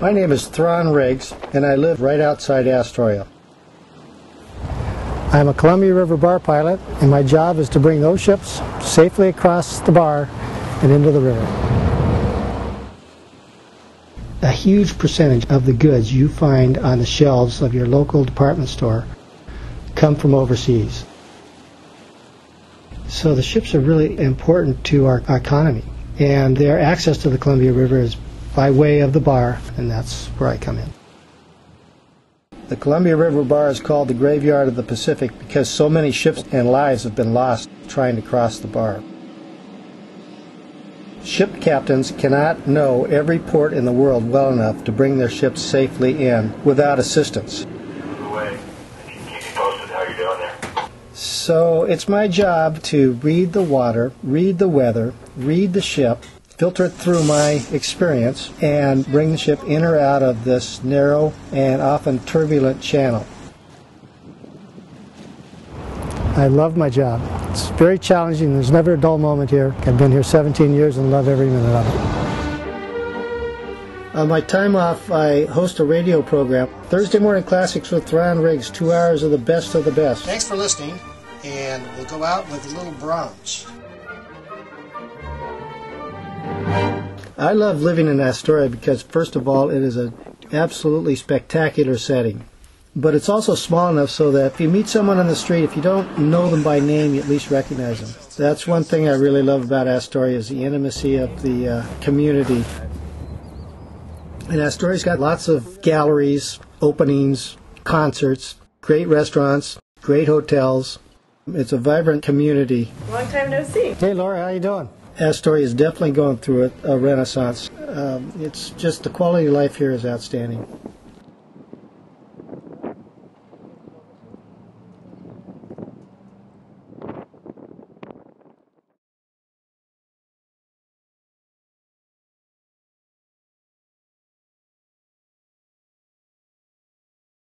My name is Thron Riggs, and I live right outside Astoria. I'm a Columbia River bar pilot, and my job is to bring those ships safely across the bar and into the river. A huge percentage of the goods you find on the shelves of your local department store come from overseas. So the ships are really important to our economy, and their access to the Columbia River is by way of the bar, and that's where I come in. The Columbia River Bar is called the graveyard of the Pacific because so many ships and lives have been lost trying to cross the bar. Ship captains cannot know every port in the world well enough to bring their ships safely in without assistance. So it's my job to read the water, read the weather, read the ship, filter it through my experience, and bring the ship in or out of this narrow and often turbulent channel. I love my job. It's very challenging. There's never a dull moment here. I've been here 17 years and love every minute of it. On my time off, I host a radio program, Thursday Morning Classics with Thron Riggs, two hours of the best of the best. Thanks for listening, and we'll go out with a little Brahms. I love living in Astoria because, first of all, it is an absolutely spectacular setting. But it's also small enough so that if you meet someone on the street, if you don't know them by name, you at least recognize them. That's one thing I really love about Astoria is the intimacy of the uh, community. And Astoria's got lots of galleries, openings, concerts, great restaurants, great hotels. It's a vibrant community. Long time no see. Hey, Laura, how you doing? Astoria is definitely going through a, a renaissance. Um, it's just the quality of life here is outstanding.